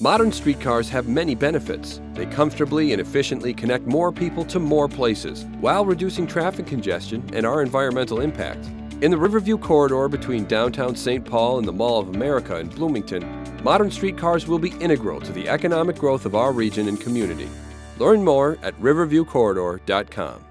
Modern streetcars have many benefits. They comfortably and efficiently connect more people to more places while reducing traffic congestion and our environmental impact. In the Riverview corridor between downtown St. Paul and the Mall of America in Bloomington, modern streetcars will be integral to the economic growth of our region and community. Learn more at riverviewcorridor.com.